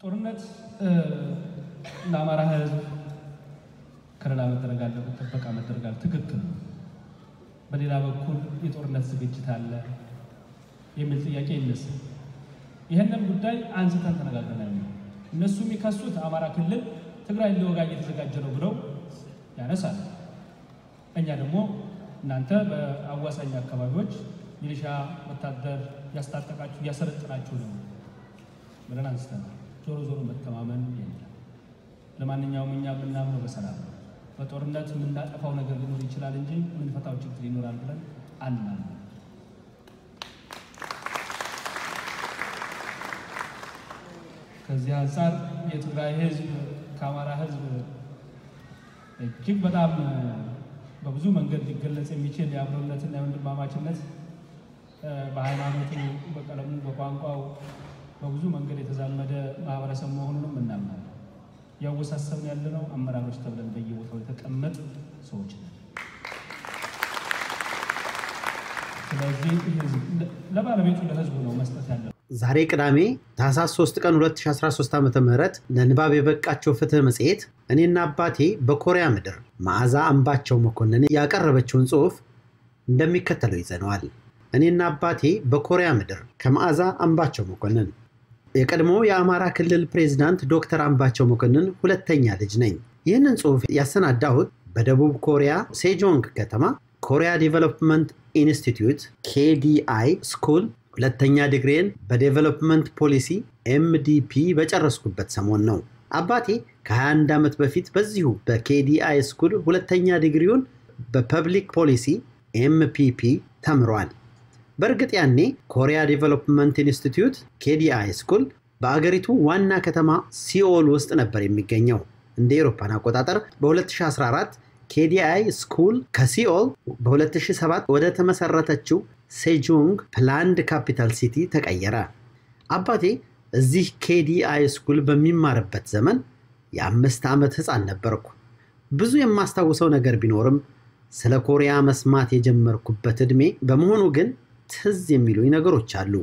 ጦርነት ለአማራ ሕዝብ ከለላ መደረግ አለበት፣ ጥበቃ መደረግ አለ። ትክክል ነው። በሌላ በኩል የጦርነት ዝግጅት አለ የሚል ጥያቄ ይነሳ። ይህንን ጉዳይ አንስተን ተነጋግረናል። እነሱ የሚከሱት አማራ ክልል ትግራይ ሊወጋ እየተዘጋጀ ነው ብለው ያነሳል። እኛ ደግሞ እናንተ በአዋሳኝ አካባቢዎች ሚሊሻ ወታደር ያስታጠቃችሁ እያሰለጥናችሁ ነው ብለን አንስተናል። ዞሮ ዞሮ መተማመን የለም። ለማንኛውም እኛ የምናምነው በሰላም ነው። በጦርነት የምናጠፋው ነገር ሊኖር ይችላል እንጂ የምንፈታው ችግር ይኖራል ብለን አናምንም። ከዚህ አንጻር የትግራይ ህዝብ ከአማራ ህዝብ እጅግ በጣም በብዙ መንገድ ሊገለጽ የሚችል የአብሮነትና የወንድማማችነት በሃይማኖቱ፣ በቀለሙ፣ በቋንቋው በብዙ መንገድ የተዛመደ ማህበረሰብ መሆኑንም እናምናለን። ያወሳሰብን ያለነው አመራሮች ተብለን በየቦታው የተቀመጥ ሰዎች ነን። ዛሬ ቅዳሜ ታህሳስ 3 ቀን 2013 ዓ ም ለንባብ የበቃቸው ፍትህ መጽሔት እኔና አባቴ በኮሪያ ምድር መዓዛ አምባቸው መኮንን ያቀረበችውን ጽሑፍ እንደሚከተለው ይዘነዋል። እኔና አባቴ በኮሪያ ምድር ከመዓዛ አምባቸው መኮንን። የቀድሞ የአማራ ክልል ፕሬዝዳንት ዶክተር አምባቸው መኮንን ሁለተኛ ልጅ ነኝ። ይህንን ጽሑፍ ያሰናዳሁት በደቡብ ኮሪያ ሴጆንግ ከተማ ኮሪያ Development Institute KDI School ሁለተኛ ዲግሪን በ Development Policy MDP በጨረስኩበት ሰሞን ነው። አባቴ ከ21 ዓመት በፊት በዚሁ በ KDI School ሁለተኛ ዲግሪውን በ Public Policy MPP ተምሯል። በእርግጥ ያኔ ኮሪያ Development Institute KDI School በአገሪቱ ዋና ከተማ ሲኦል ውስጥ ነበር የሚገኘው። እንደ ኤሮፓውያን አቆጣጠር በ2014 KDI School ከሲኦል በ2007 ወደ ተመሰረተችው ሴጁንግ Planned Capital City ተቀየረ። አባቴ እዚህ KDI School በሚማርበት ዘመን የአምስት ዓመት ሕፃን ነበርኩ። ብዙ የማስታውሰው ነገር ባይኖርም ስለ ኮሪያ መስማት የጀመርኩበት ዕድሜ በመሆኑ ግን ትዝ የሚሉኝ ነገሮች አሉ።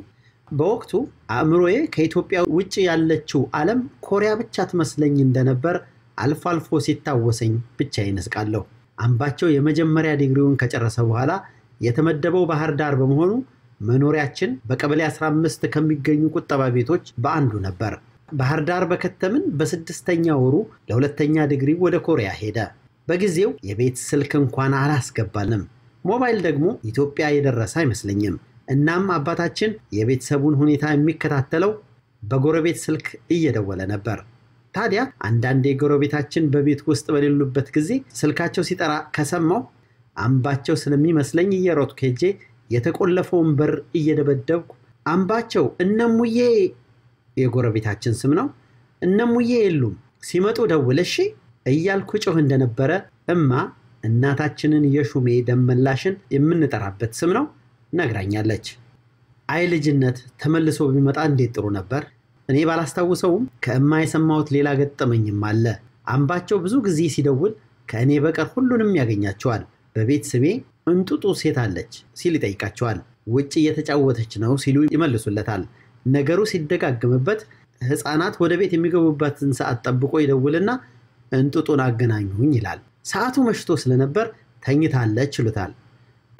በወቅቱ አእምሮዬ ከኢትዮጵያ ውጭ ያለችው ዓለም ኮሪያ ብቻ ትመስለኝ እንደነበር አልፎ አልፎ ሲታወሰኝ ብቻዬን እስቃለሁ። አምባቸው የመጀመሪያ ዲግሪውን ከጨረሰ በኋላ የተመደበው ባህር ዳር በመሆኑ መኖሪያችን በቀበሌ 15 ከሚገኙ ቁጠባ ቤቶች በአንዱ ነበር። ባህር ዳር በከተምን በስድስተኛ ወሩ ለሁለተኛ ዲግሪ ወደ ኮሪያ ሄደ። በጊዜው የቤት ስልክ እንኳን አላስገባንም። ሞባይል ደግሞ ኢትዮጵያ የደረሰ አይመስለኝም። እናም አባታችን የቤተሰቡን ሁኔታ የሚከታተለው በጎረቤት ስልክ እየደወለ ነበር። ታዲያ አንዳንዴ ጎረቤታችን በቤት ውስጥ በሌሉበት ጊዜ ስልካቸው ሲጠራ ከሰማው አምባቸው ስለሚመስለኝ እየሮጥኩ ሄጄ የተቆለፈውን በር እየደበደብኩ አምባቸው እነሙዬ፣ የጎረቤታችን ስም ነው፣ እነሙዬ የሉም ሲመጡ እሺ እያልኩ ጮህ እንደነበረ እማ እናታችንን የሹሜ ደመላሽን የምንጠራበት ስም ነው ነግራኛለች። አይ ልጅነት ተመልሶ ቢመጣ እንዴት ጥሩ ነበር። እኔ ባላስታውሰውም ከእማ የሰማሁት ሌላ ገጠመኝም አለ። አምባቸው ብዙ ጊዜ ሲደውል ከእኔ በቀር ሁሉንም ያገኛቸዋል። በቤት ስሜ እንጡጡ ሴት አለች ሲል ይጠይቃቸዋል። ውጭ እየተጫወተች ነው ሲሉ ይመልሱለታል። ነገሩ ሲደጋግምበት ሕፃናት ወደ ቤት የሚገቡበትን ሰዓት ጠብቆ ይደውልና እንጡጡን አገናኙኝ ይላል። ሰዓቱ መሽቶ ስለነበር ተኝታለች ይሉታል።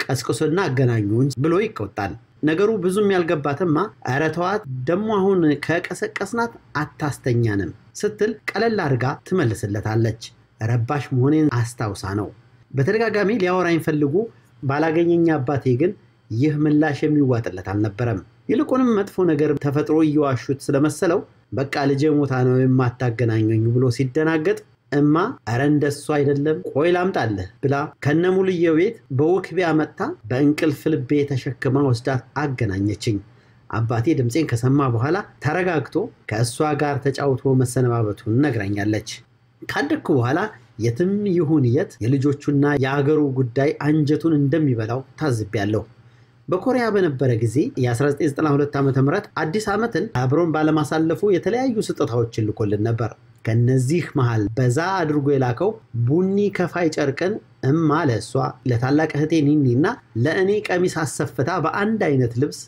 ቀስቅሶና አገናኙኝ ብሎ ይቆጣል። ነገሩ ብዙም ያልገባትማ ኧረ ተዋት ደሞ አሁን ከቀሰቀስናት አታስተኛንም ስትል ቀለል አድርጋ ትመልስለታለች። ረባሽ መሆኔን አስታውሳ ነው። በተደጋጋሚ ሊያወራኝ ፈልጉ ባላገኘኝ አባቴ ግን ይህ ምላሽ የሚዋጥለት አልነበረም። ይልቁንም መጥፎ ነገር ተፈጥሮ እየዋሹት ስለመሰለው በቃ ልጄ ሞታ ነው የማታገናኘኝ ብሎ ሲደናገጥ እማ ኧረ እንደሱ አይደለም ቆይ ላምጣልህ ብላ ከነሙልየው ቤት በውክቢያ መጥታ በእንቅልፍ ልቤ ተሸክማ ወስዳት አገናኘችኝ። አባቴ ድምፄን ከሰማ በኋላ ተረጋግቶ ከእሷ ጋር ተጫውቶ መሰነባበቱን ነግራኛለች። ካደግኩ በኋላ የትም ይሁን የት የልጆቹና የአገሩ ጉዳይ አንጀቱን እንደሚበላው ታዝቤያለሁ። በኮሪያ በነበረ ጊዜ የ1992 ዓ ም አዲስ ዓመትን አብሮን ባለማሳለፉ የተለያዩ ስጦታዎችን ልኮልን ነበር። ከነዚህ መሃል በዛ አድርጎ የላከው ቡኒ ከፋይ ጨርቅን እማ ለእሷ ለታላቅ እህቴ ኒኒ እና ለእኔ ቀሚስ አሰፍታ በአንድ አይነት ልብስ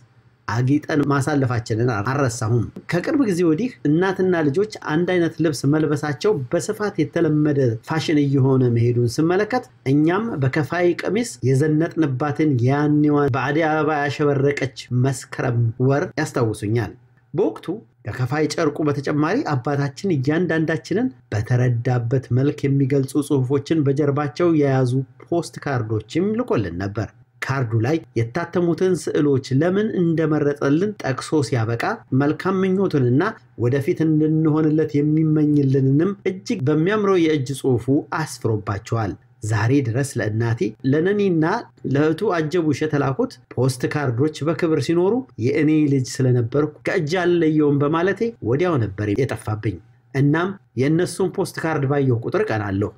አጊጠን ማሳለፋችንን አልረሳሁም። ከቅርብ ጊዜ ወዲህ እናትና ልጆች አንድ አይነት ልብስ መልበሳቸው በስፋት የተለመደ ፋሽን እየሆነ መሄዱን ስመለከት እኛም በከፋይ ቀሚስ የዘነጥንባትን ያኔዋን በአደይ አበባ ያሸበረቀች መስከረም ወር ያስታውሱኛል። በወቅቱ ከከፋይ ጨርቁ በተጨማሪ አባታችን እያንዳንዳችንን በተረዳበት መልክ የሚገልጹ ጽሑፎችን በጀርባቸው የያዙ ፖስት ካርዶችም ልኮልን ነበር። ካርዱ ላይ የታተሙትን ስዕሎች ለምን እንደመረጠልን ጠቅሶ ሲያበቃ መልካም ምኞቱንና ወደፊት እንድንሆንለት የሚመኝልንንም እጅግ በሚያምረው የእጅ ጽሑፉ አስፍሮባቸዋል። ዛሬ ድረስ ለእናቴ ለነኒና ለእህቱ አጀቡሽ የተላኩት ፖስት ካርዶች በክብር ሲኖሩ የእኔ ልጅ ስለነበርኩ ከእጅ አልለየውም በማለቴ ወዲያው ነበር የጠፋብኝ። እናም የእነሱን ፖስት ካርድ ባየሁ ቁጥር ቀናለሁ።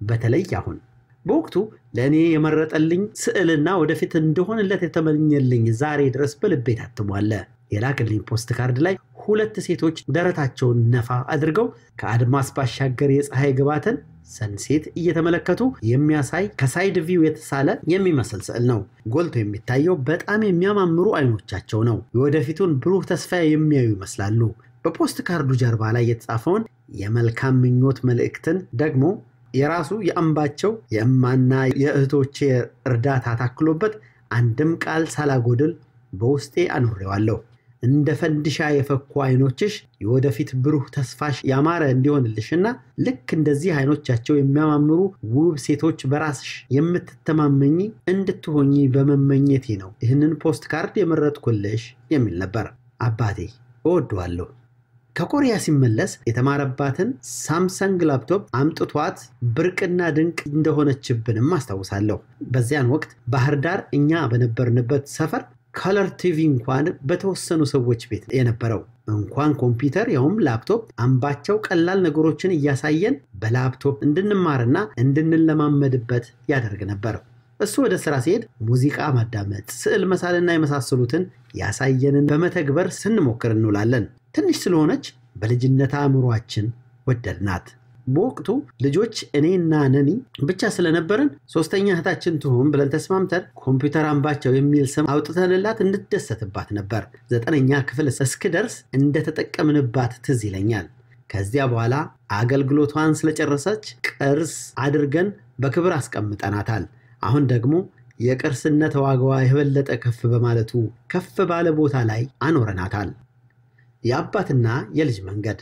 በተለይ አሁን በወቅቱ ለእኔ የመረጠልኝ ስዕልና ወደፊት እንደሆንለት የተመኘልኝ ዛሬ ድረስ በልቤ ታትሟል። የላክልኝ ፖስት ካርድ ላይ ሁለት ሴቶች ደረታቸውን ነፋ አድርገው ከአድማስ ባሻገር የፀሐይ ግባትን sunset እየተመለከቱ የሚያሳይ ከ side view የተሳለ የሚመስል ስዕል ነው። ጎልቶ የሚታየው በጣም የሚያማምሩ አይኖቻቸው ነው። የወደፊቱን ብሩህ ተስፋ የሚያዩ ይመስላሉ። በፖስት ካርዱ ጀርባ ላይ የተጻፈውን የመልካም ምኞት መልእክትን ደግሞ የራሱ የአምባቸው የእማና የእህቶቼ እርዳታ ታክሎበት አንድም ቃል ሳላጎድል በውስጤ አኖሬዋለሁ። እንደ ፈንዲሻ የፈኩ አይኖችሽ የወደፊት ብሩህ ተስፋሽ ያማረ እንዲሆንልሽና ልክ እንደዚህ አይኖቻቸው የሚያማምሩ ውብ ሴቶች በራስሽ የምትተማመኚ እንድትሆኚ በመመኘቴ ነው ይህንን ፖስት ካርድ የመረጥኩልሽ የሚል ነበር። አባቴ እወደዋለሁ። ከኮሪያ ሲመለስ የተማረባትን ሳምሰንግ ላፕቶፕ አምጥቷት ብርቅና ድንቅ እንደሆነችብንም አስታውሳለሁ። በዚያን ወቅት ባህር ዳር እኛ በነበርንበት ሰፈር color TV እንኳን በተወሰኑ ሰዎች ቤት የነበረው እንኳን ኮምፒውተር ያውም ላፕቶፕ አምባቸው ቀላል ነገሮችን እያሳየን በላፕቶፕ እንድንማርና እንድንለማመድበት ያደርግ ነበር። እሱ ወደ ስራ ሲሄድ ሙዚቃ ማዳመጥ፣ ስዕል መሳልና የመሳሰሉትን ያሳየንን በመተግበር ስንሞክር እንውላለን። ትንሽ ስለሆነች በልጅነት አእምሯችን ወደድናት። በወቅቱ ልጆች እኔና ነኒ ብቻ ስለነበርን ሶስተኛ እህታችን ትሁን ብለን ተስማምተን ኮምፒውተር አምባቸው የሚል ስም አውጥተንላት እንድደሰትባት ነበር። ዘጠነኛ ክፍል እስክደርስ እንደተጠቀምንባት ትዝ ይለኛል። ከዚያ በኋላ አገልግሎቷን ስለጨረሰች ቅርስ አድርገን በክብር አስቀምጠናታል። አሁን ደግሞ የቅርስነት ዋጋዋ የበለጠ ከፍ በማለቱ ከፍ ባለ ቦታ ላይ አኖረናታል። የአባትና የልጅ መንገድ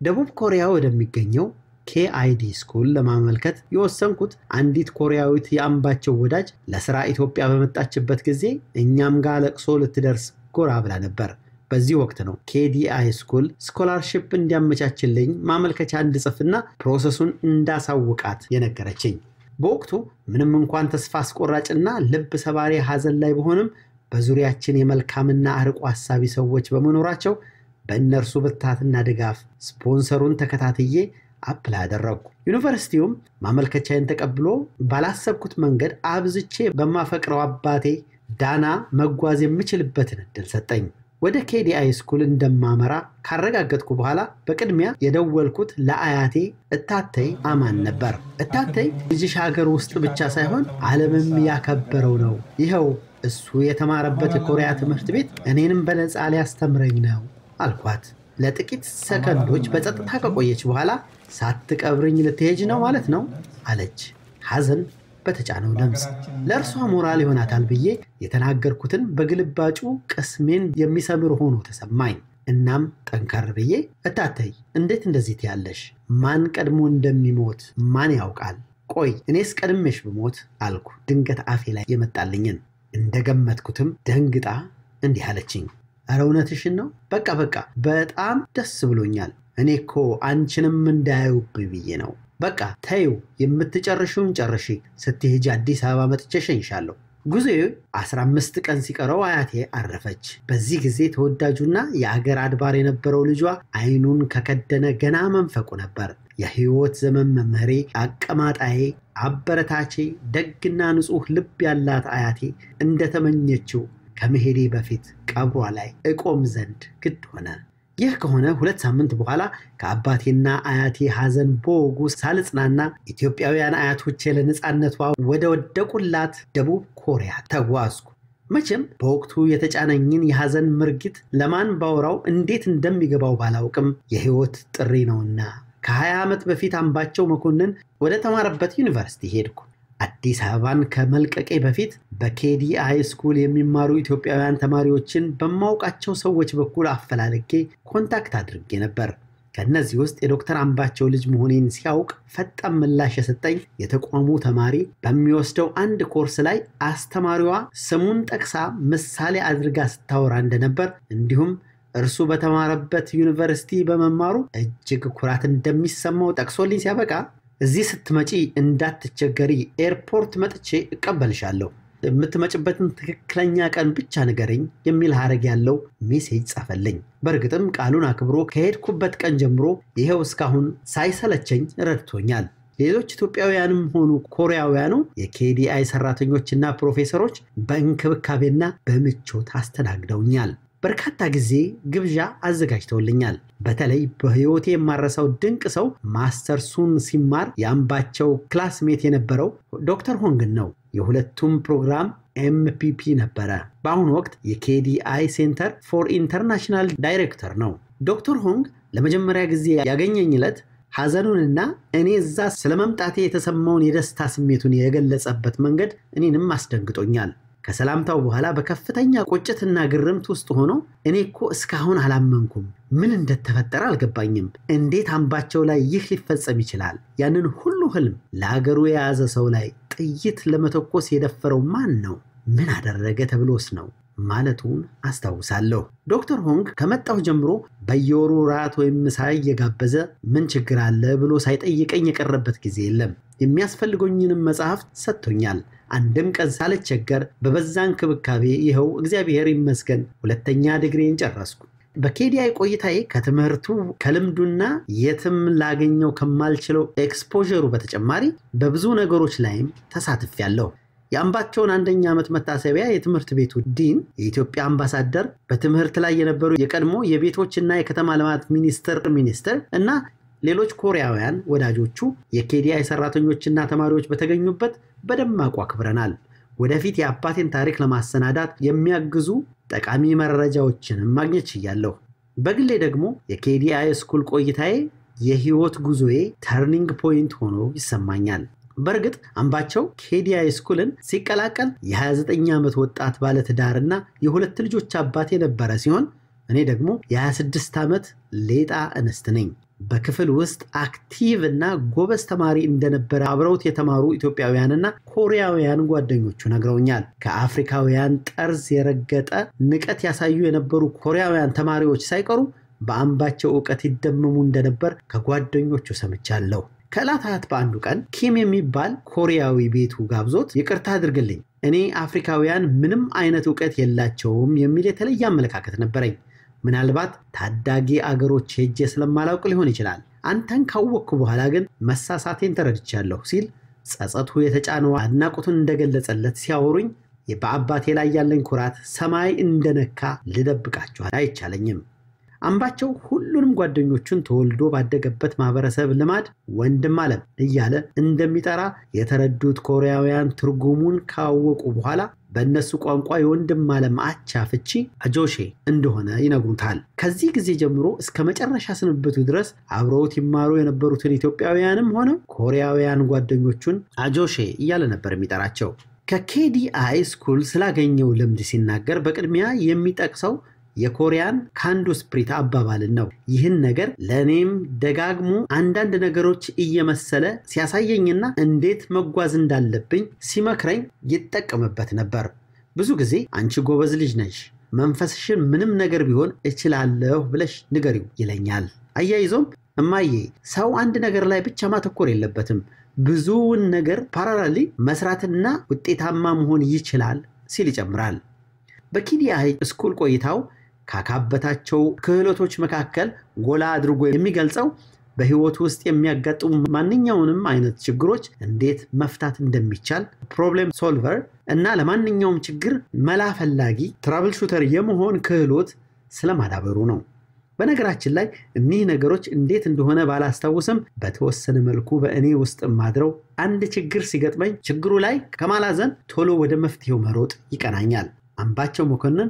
ደቡብ ኮሪያ ወደሚገኘው KDI School ለማመልከት የወሰንኩት አንዲት ኮሪያዊት የአምባቸው ወዳጅ ለስራ ኢትዮጵያ በመጣችበት ጊዜ እኛም ጋር ለቅሶ ልትደርስ ጎራ ብላ ነበር። በዚህ ወቅት ነው KDI School scholarship እንዲያመቻችልኝ ማመልከቻ እንድጽፍና process ኡን እንዳሳውቃት የነገረችኝ። በወቅቱ ምንም እንኳን ተስፋ አስቆራጭና ልብ ሰባሪ ሐዘን ላይ በሆንም በዙሪያችን የመልካምና አርቆ ሀሳቢ ሰዎች በመኖራቸው በእነርሱ ብርታትና ድጋፍ ስፖንሰሩን ተከታትዬ apply አደረግኩ። ዩኒቨርሲቲውም ማመልከቻዬን ተቀብሎ ባላሰብኩት መንገድ አብዝቼ በማፈቅረው አባቴ ዳና መጓዝ የምችልበትን እድል ሰጠኝ። ወደ ኬዲአይ ስኩል እንደማመራ ካረጋገጥኩ በኋላ በቅድሚያ የደወልኩት ለአያቴ እታተይ አማን ነበር። እታተይ ልጅሽ ሀገር ውስጥ ብቻ ሳይሆን ዓለምም ያከበረው ነው። ይኸው እሱ የተማረበት የኮሪያ ትምህርት ቤት እኔንም በነፃ ሊያስተምረኝ ነው አልኳት። ለጥቂት ሰከንዶች በጸጥታ ከቆየች በኋላ ሳትቀብርኝ ልትሄጅ ነው ማለት ነው አለች፣ ሐዘን በተጫነው ድምፅ። ለእርሷ ሞራል ይሆናታል ብዬ የተናገርኩትን በግልባጩ ቅስሜን የሚሰብር ሆኖ ተሰማኝ። እናም ጠንከር ብዬ እታተይ እንዴት እንደዚህ ትያለሽ? ማን ቀድሞ እንደሚሞት ማን ያውቃል? ቆይ እኔስ ቀድሜሽ ብሞት አልኩ፣ ድንገት አፌ ላይ የመጣልኝን። እንደገመትኩትም ደንግጣ እንዲህ አለችኝ። ኧረ እውነትሽን ነው? በቃ በቃ በጣም ደስ ብሎኛል። እኔ እኮ አንቺንም እንዳያዩብኝ ብዬ ነው። በቃ ተይው፣ የምትጨርሺውን ጨርሺ። ስትሄጂ አዲስ አበባ መጥቼ እሸኝሻለሁ። ጉዞዬ 15 ቀን ሲቀረው አያቴ አረፈች። በዚህ ጊዜ ተወዳጁና የአገር አድባር የነበረው ልጇ አይኑን ከከደነ ገና መንፈቁ ነበር። የህይወት ዘመን መምህሬ፣ አቀማጣዬ፣ አበረታቼ፣ ደግና ንጹሕ ልብ ያላት አያቴ እንደተመኘችው ከመሄዴ በፊት ቀብሯ ላይ እቆም ዘንድ ግድ ሆነ። ይህ ከሆነ ሁለት ሳምንት በኋላ ከአባቴና አያቴ ሐዘን በወጉ ሳልጽናና ኢትዮጵያውያን አያቶቼ ለነፃነቷ ወደ ወደቁላት ደቡብ ኮሪያ ተጓዝኩ። መቼም በወቅቱ የተጫነኝን የሐዘን ምርጊት ለማን ባወራው እንዴት እንደሚገባው ባላውቅም የሕይወት ጥሪ ነውና ከ20 ዓመት በፊት አምባቸው መኮንን ወደ ተማረበት ዩኒቨርሲቲ ሄድኩ። አዲስ አበባን ከመልቀቄ በፊት በ KDI School የሚማሩ ኢትዮጵያውያን ተማሪዎችን በማውቃቸው ሰዎች በኩል አፈላልጌ contact አድርጌ ነበር። ከእነዚህ ውስጥ የዶክተር አምባቸው ልጅ መሆኔን ሲያውቅ ፈጣን ምላሽ የሰጠኝ የተቋሙ ተማሪ በሚወስደው አንድ ኮርስ ላይ አስተማሪዋ ስሙን ጠቅሳ ምሳሌ አድርጋ ስታወራ እንደነበር እንዲሁም እርሱ በተማረበት ዩኒቨርሲቲ በመማሩ እጅግ ኩራት እንደሚሰማው ጠቅሶልኝ ሲያበቃ እዚህ ስትመጪ እንዳትቸገሪ ኤርፖርት መጥቼ እቀበልሻለሁ፣ የምትመጭበትን ትክክለኛ ቀን ብቻ ንገረኝ የሚል ሀረግ ያለው message ጻፈልኝ። በእርግጥም ቃሉን አክብሮ ከሄድኩበት ቀን ጀምሮ ይኸው እስካሁን ሳይሰለቸኝ ረድቶኛል። ሌሎች ኢትዮጵያውያንም ሆኑ ኮሪያውያኑ የ KDI ሰራተኞችና ፕሮፌሰሮች በእንክብካቤና በምቾት አስተናግደውኛል። በርካታ ጊዜ ግብዣ አዘጋጅተውልኛል። በተለይ በሕይወቴ የማልረሳው ድንቅ ሰው ማስተርሱን ሲማር የአምባቸው classmate የነበረው ዶክተር ሆንግን ነው። የሁለቱም ፕሮግራም MPP ነበረ። በአሁኑ ወቅት የ KDI Center for International ዳይሬክተር ነው። ዶክተር ሆንግ ለመጀመሪያ ጊዜ ያገኘኝ ዕለት ሐዘኑንና እኔ እዛ ስለመምጣቴ የተሰማውን የደስታ ስሜቱን የገለጸበት መንገድ እኔንም አስደንግጦኛል። ከሰላምታው በኋላ በከፍተኛ ቁጭትና ግርምት ውስጥ ሆኖ እኔ እኮ እስካሁን አላመንኩም፣ ምን እንደተፈጠረ አልገባኝም፣ እንዴት አምባቸው ላይ ይህ ሊፈጸም ይችላል? ያንን ሁሉ ህልም ለአገሩ የያዘ ሰው ላይ ጥይት ለመተኮስ የደፈረው ማን ነው? ምን አደረገ ተብሎስ ነው ማለቱን አስታውሳለሁ። ዶክተር ሆንግ ከመጣሁ ጀምሮ በየወሩ ራት ወይም ምሳ እየጋበዘ ምን ችግር አለ ብሎ ሳይጠይቀኝ የቀረበት ጊዜ የለም። የሚያስፈልገኝንም መጽሐፍት ሰጥቶኛል። አንድም ቀን ሳልቸገር በበዛ እንክብካቤ ይኸው እግዚአብሔር ይመስገን ሁለተኛ ዲግሪዬን ጨረስኩ። በ KDI ቆይታዬ ከትምህርቱ ከልምዱና የትም ላገኘው ከማልችለው exposure ኡ በተጨማሪ በብዙ ነገሮች ላይም ተሳትፌያለሁ። የአምባቸውን አንደኛ ዓመት መታሰቢያ የትምህርት ቤቱ ዲን፣ የኢትዮጵያ አምባሳደር፣ በትምህርት ላይ የነበሩ የቀድሞ የቤቶችና የከተማ ልማት ሚኒስትር ሚኒስትር እና ሌሎች ኮሪያውያን ወዳጆቹ የ KDI ሰራተኞችና ተማሪዎች በተገኙበት በድምቀት አክብረናል። ወደፊት የአባቴን ታሪክ ለማሰናዳት የሚያግዙ ጠቃሚ መረጃዎችንም ማግኘት ችያለሁ። በግሌ ደግሞ የ KDI School ቆይታዬ የህይወት ጉዞዬ turning point ሆኖ ይሰማኛል። በእርግጥ አምባቸው KDI School ን ሲቀላቀል የ29 ዓመት ወጣት ባለትዳርና የሁለት ልጆች አባት የነበረ ሲሆን እኔ ደግሞ የ26 ዓመት ሌጣ እንስት ነኝ። በክፍል ውስጥ active እና ጎበዝ ተማሪ እንደነበረ አብረውት የተማሩ ኢትዮጵያውያንና ኮሪያውያን ጓደኞቹ ነግረውኛል። ከአፍሪካውያን ጠርዝ የረገጠ ንቀት ያሳዩ የነበሩ ኮሪያውያን ተማሪዎች ሳይቀሩ በአምባቸው እውቀት ይደመሙ እንደነበር ከጓደኞቹ ሰምቻለሁ። ከዕለታት በአንዱ ቀን ኪም የሚባል ኮሪያዊ ቤቱ ጋብዞት ይቅርታ አድርግልኝ፣ እኔ አፍሪካውያን ምንም አይነት እውቀት የላቸውም የሚል የተለየ አመለካከት ነበረኝ ምናልባት ታዳጊ አገሮች ሄጄ ስለማላውቅ ሊሆን ይችላል። አንተን ካወቅኩ በኋላ ግን መሳሳቴን ተረድቻለሁ ሲል ጸጸቱ የተጫነው አድናቆቱን እንደገለጸለት ሲያወሩኝ በአባቴ ላይ ያለኝ ኩራት ሰማይ እንደነካ ልደብቃቸው አይቻለኝም። አምባቸው ሁሉንም ጓደኞቹን ተወልዶ ባደገበት ማህበረሰብ ልማድ ወንድም አለም እያለ እንደሚጠራ የተረዱት ኮሪያውያን ትርጉሙን ካወቁ በኋላ በእነሱ ቋንቋ የወንድም አለም አቻ ፍቺ አጆሼ እንደሆነ ይነግሩታል። ከዚህ ጊዜ ጀምሮ እስከ መጨረሻ ስንብቱ ድረስ አብረውት ይማሩ የነበሩትን ኢትዮጵያውያንም ሆነ ኮሪያውያን ጓደኞቹን አጆሼ እያለ ነበር የሚጠራቸው። ከኬዲአይ ስኩል ስላገኘው ልምድ ሲናገር በቅድሚያ የሚጠቅሰው የኮሪያን ካንዶ ስፕሪት አባባልን ነው። ይህን ነገር ለእኔም ደጋግሞ አንዳንድ ነገሮች እየመሰለ ሲያሳየኝና እንዴት መጓዝ እንዳለብኝ ሲመክረኝ ይጠቀምበት ነበር። ብዙ ጊዜ አንቺ ጎበዝ ልጅ ነሽ፣ መንፈስሽን ምንም ነገር ቢሆን እችላለሁ ብለሽ ንገሪው ይለኛል። አያይዞም እማዬ ሰው አንድ ነገር ላይ ብቻ ማተኮር የለበትም፣ ብዙውን ነገር parallelly መስራትና ውጤታማ መሆን ይችላል ሲል ይጨምራል። በ KDI School ቆይታው ካካበታቸው ክህሎቶች መካከል ጎላ አድርጎ የሚገልጸው በህይወት ውስጥ የሚያጋጥሙ ማንኛውንም አይነት ችግሮች እንዴት መፍታት እንደሚቻል problem solver እና ለማንኛውም ችግር መላ ፈላጊ trouble shooter የመሆን ክህሎት ስለማዳበሩ ነው። በነገራችን ላይ እኒህ ነገሮች እንዴት እንደሆነ ባላስታውስም በተወሰነ መልኩ በእኔ ውስጥ ማድረው አንድ ችግር ሲገጥመኝ ችግሩ ላይ ከማላዘን ቶሎ ወደ መፍትሄው መሮጥ ይቀናኛል። አምባቸው መኮንን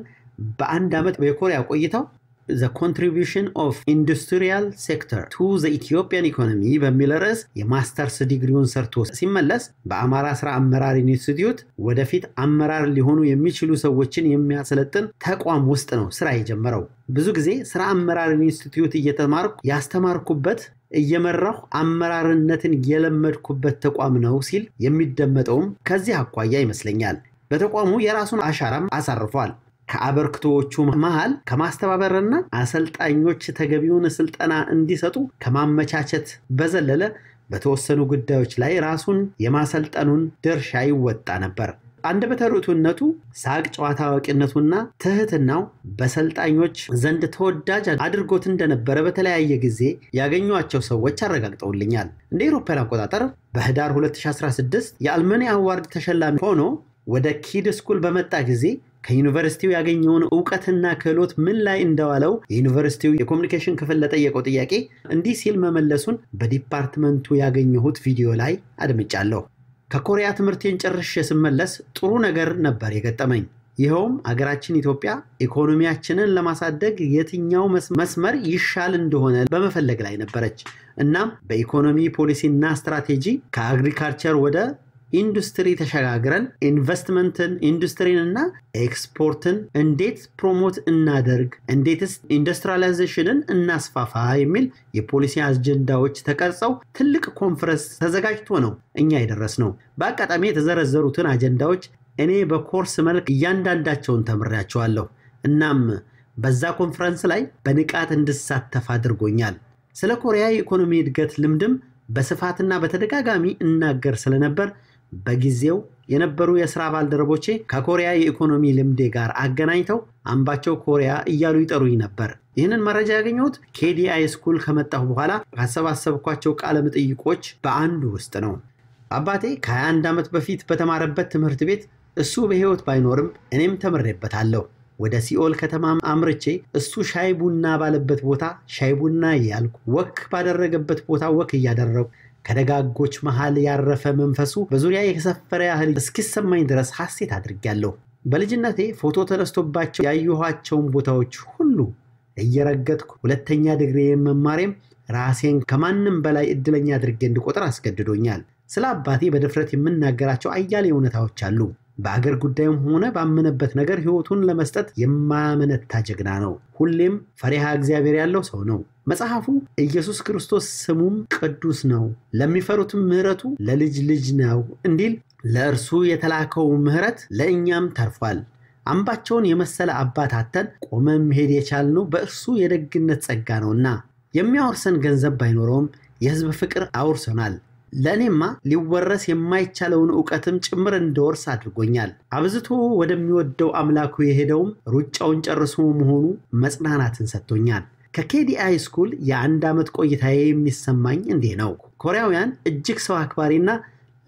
በአንድ ዓመት የኮሪያ ቆይታው The Contribution of Industrial Sector to the Ethiopian Economy በሚል ርዕስ የማስተርስ ዲግሪውን ሰርቶ ሲመለስ በአማራ ስራ አመራር ኢንስቲትዩት ወደፊት አመራር ሊሆኑ የሚችሉ ሰዎችን የሚያሰለጥን ተቋም ውስጥ ነው ስራ የጀመረው። ብዙ ጊዜ ስራ አመራር ኢንስቲትዩት እየተማርኩ ያስተማርኩበት እየመራሁ አመራርነትን የለመድኩበት ተቋም ነው ሲል የሚደመጠውም ከዚህ አኳያ ይመስለኛል። በተቋሙ የራሱን አሻራም አሳርፏል። ከአበርክቶዎቹ መሃል ከማስተባበርና አሰልጣኞች ተገቢውን ስልጠና እንዲሰጡ ከማመቻቸት በዘለለ በተወሰኑ ጉዳዮች ላይ ራሱን የማሰልጠኑን ድርሻ ይወጣ ነበር። አንደበተ ርቱዕነቱ፣ ሳቅ ጨዋታ አዋቂነቱና ትህትናው በሰልጣኞች ዘንድ ተወዳጅ አድርጎት እንደነበረ በተለያየ ጊዜ ያገኟቸው ሰዎች አረጋግጠውልኛል። እንደ አውሮፓውያን አቆጣጠር በህዳር 2016 የአልመኒ አዋርድ ተሸላሚ ሆኖ ወደ ኪድ ስኩል በመጣ ጊዜ ከዩኒቨርሲቲው ያገኘውን እውቀትና ክህሎት ምን ላይ እንደዋለው የዩኒቨርሲቲው የኮሚኒኬሽን ክፍል ለጠየቀው ጥያቄ እንዲህ ሲል መመለሱን በ department ኡ ያገኘሁት ቪዲዮ ላይ አድምጫለሁ። ከኮሪያ ትምህርቴን ጨርሼ ስመለስ ጥሩ ነገር ነበር የገጠመኝ። ይኸውም አገራችን ኢትዮጵያ ኢኮኖሚያችንን ለማሳደግ የትኛው መስመር ይሻል እንደሆነ በመፈለግ ላይ ነበረች። እናም በኢኮኖሚ ፖሊሲና ስትራቴጂ ከ agriculture ወደ ኢንዱስትሪ ተሸጋግረን ኢንቨስትመንትን ኢንዱስትሪን እና ኤክስፖርትን እንዴት promote እናደርግ፣ እንዴትስ industrialization ን እናስፋፋ የሚል የፖሊሲ አጀንዳዎች ተቀርጸው ትልቅ ኮንፈረንስ ተዘጋጅቶ ነው እኛ የደረስነው። በአጋጣሚ የተዘረዘሩትን አጀንዳዎች እኔ በኮርስ መልክ እያንዳንዳቸውን ተምሬያቸዋለሁ። እናም በዛ ኮንፈረንስ ላይ በንቃት እንድሳተፍ አድርጎኛል። ስለ ኮሪያ የኢኮኖሚ እድገት ልምድም በስፋትና በተደጋጋሚ እናገር ስለነበር በጊዜው የነበሩ የስራ ባልደረቦቼ ከኮሪያ የኢኮኖሚ ልምዴ ጋር አገናኝተው አምባቸው ኮሪያ እያሉ ይጠሩኝ ነበር። ይህንን መረጃ ያገኘሁት KDI School ከመጣሁ በኋላ ካሰባሰብኳቸው ቃለ መጠይቆች በአንዱ ውስጥ ነው። አባቴ ከ21 ዓመት በፊት በተማረበት ትምህርት ቤት እሱ በሕይወት ባይኖርም እኔም ተምሬበታለሁ። ወደ ሴኡል ከተማ አምርቼ እሱ ሻይ ቡና ባለበት ቦታ ሻይ ቡና እያልኩ walk ባደረገበት ቦታ walk እያደረግኩ ከደጋጎች መሃል ያረፈ መንፈሱ በዙሪያዬ የሰፈረ ያህል እስኪሰማኝ ድረስ ሐሴት አድርጌያለሁ። በልጅነቴ ፎቶ ተነስቶባቸው ያየኋቸውን ቦታዎች ሁሉ እየረገጥኩ ሁለተኛ ዲግሪ መማሬም ራሴን ከማንም በላይ እድለኛ አድርጌ እንድቆጥር አስገድዶኛል። ስለ አባቴ በድፍረት የምናገራቸው አያሌ እውነታዎች አሉ። በአገር ጉዳይም ሆነ ባመነበት ነገር ሕይወቱን ለመስጠት የማያመነታ ጀግና ነው። ሁሌም ፈሪሃ እግዚአብሔር ያለው ሰው ነው። መጽሐፉ ኢየሱስ ክርስቶስ ስሙም ቅዱስ ነው፣ ለሚፈሩትም ምሕረቱ ለልጅ ልጅ ነው እንዲል ለእርሱ የተላከው ምሕረት ለእኛም ተርፏል። አምባቸውን የመሰለ አባት አተን ቆመን መሄድ የቻልነው በእርሱ የደግነት ጸጋ ነውና የሚያወርሰን ገንዘብ ባይኖረውም የሕዝብ ፍቅር አውርሶናል። ለእኔማ ሊወረስ የማይቻለውን እውቀትም ጭምር እንደወርስ አድርጎኛል። አብዝቶ ወደሚወደው አምላኩ የሄደውም ሩጫውን ጨርሶ መሆኑ መጽናናትን ሰጥቶኛል። ከኬዲአይ ስኩል የአንድ ዓመት ቆይታዬ የሚሰማኝ እንዲህ ነው። ኮሪያውያን እጅግ ሰው አክባሪና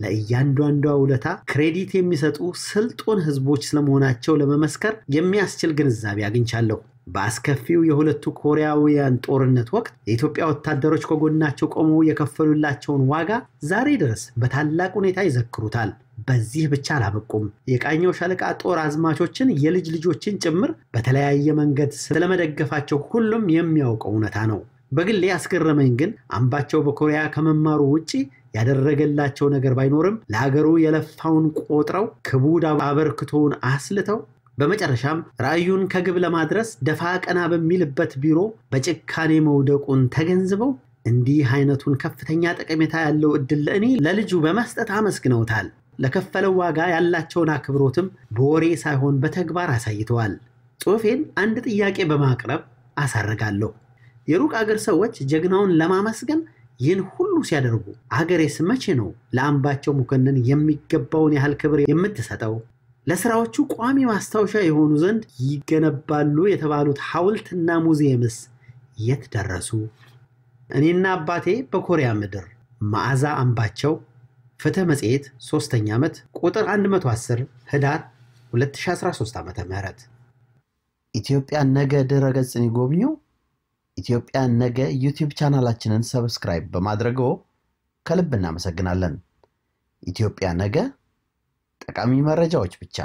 ለእያንዳንዷ ውለታ credit የሚሰጡ ስልጡን ሕዝቦች ስለመሆናቸው ለመመስከር የሚያስችል ግንዛቤ አግኝቻለሁ። በአስከፊው የሁለቱ ኮሪያውያን ጦርነት ወቅት የኢትዮጵያ ወታደሮች ከጎናቸው ቆመው የከፈሉላቸውን ዋጋ ዛሬ ድረስ በታላቅ ሁኔታ ይዘክሩታል። በዚህ ብቻ አላበቁም። የቃኘው ሻለቃ ጦር አዝማቾችን የልጅ ልጆችን ጭምር በተለያየ መንገድ ስለመደገፋቸው ሁሉም የሚያውቀው እውነታ ነው። በግሌ ያስገረመኝ ግን አምባቸው በኮሪያ ከመማሩ ውጪ ያደረገላቸው ነገር ባይኖርም ለሀገሩ የለፋውን ቆጥረው ክቡድ አበርክቶውን አስልተው በመጨረሻም ራዕዩን ከግብ ለማድረስ ደፋ ቀና በሚልበት ቢሮ በጭካኔ መውደቁን ተገንዝበው እንዲህ አይነቱን ከፍተኛ ጠቀሜታ ያለው እድል ለእኔ ለልጁ በመስጠት አመስግነውታል። ለከፈለው ዋጋ ያላቸውን አክብሮትም በወሬ ሳይሆን በተግባር አሳይተዋል። ጽሑፌን አንድ ጥያቄ በማቅረብ አሳርጋለሁ። የሩቅ አገር ሰዎች ጀግናውን ለማመስገን ይህን ሁሉ ሲያደርጉ አገሬስ መቼ ነው ለአምባቸው መኮንን የሚገባውን ያህል ክብር የምትሰጠው? ለስራዎቹ ቋሚ ማስታወሻ የሆኑ ዘንድ ይገነባሉ የተባሉት ሐውልትና ሙዚየምስ የት ደረሱ? እኔና አባቴ በኮሪያ ምድር መዓዛ አምባቸው ፍትህ መጽሔት ሶስተኛ ዓመት ቁጥር 110 ህዳር 2013 ዓ ም ኢትዮጵያ ነገ ድረ ገጽን ይጎብኙ። ኢትዮጵያ ነገ YouTube ቻናላችንን subscribe በማድረግዎ ከልብ እናመሰግናለን። ኢትዮጵያ ነገ ጠቃሚ መረጃዎች ብቻ